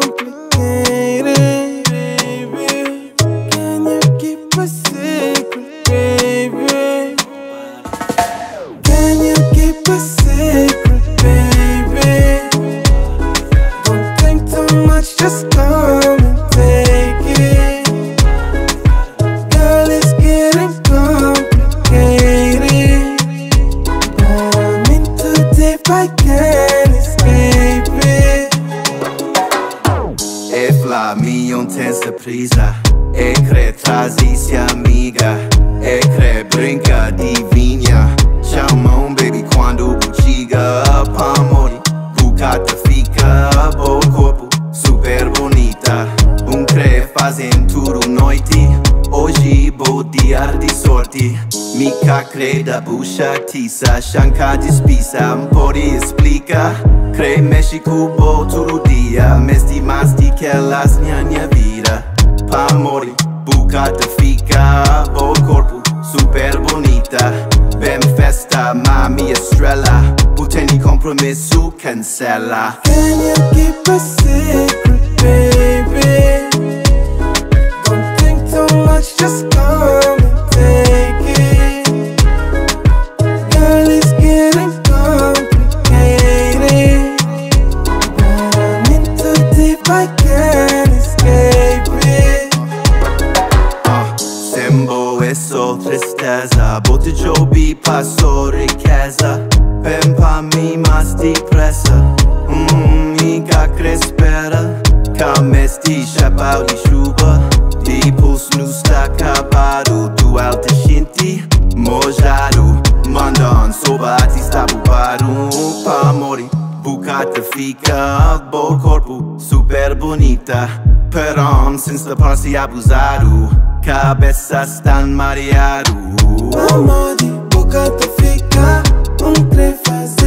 complicated, baby. Can you keep a secret, baby? Can you keep a secret, baby? Don't think too much, just come and take it. Girl, it's getting complicated. I'm into deep, I can't. Avisa E cre trazisse amiga. E cre brinca Chama um baby quando buchiga Pamori, bucata fica Bom corpo, super bonita. Um cre fazem tudo noite Hoje bom dia de sorte Mica creda bucha tisa Shanka despisa pode explica Cre mexe cubo todo dia Mesti masti que elas minha vida Pamori, bucata fica Bom corpo, super bonita Bem festa, mami estrela Boteni compromisso, cancela. Can you keep eso tristeza Bote jobi paso riqueza Pempa mi mas depressa Mmm, mica crespera Cam esti șapau di șuba Di pus nu sta caparu Tu alte șinti. Mojaru Mandan soba ati sta bubaru Pa mori Bucată fica Bo corpul Super bonita Però am sens de parsi abuzadu Cabeça están mareado. Amor de boca te fica Um trem fazer